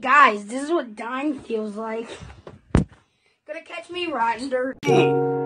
Guys, this is what dying feels like. Gonna catch me riding dirt.